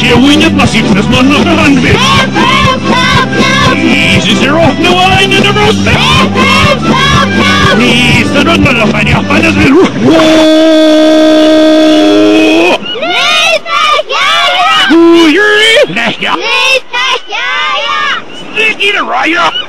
Сегодня относительно монограмме. Easy zero, no I need a roast. Easy, no, no, no, no, no, no, Ooh, you're in. Sticky to right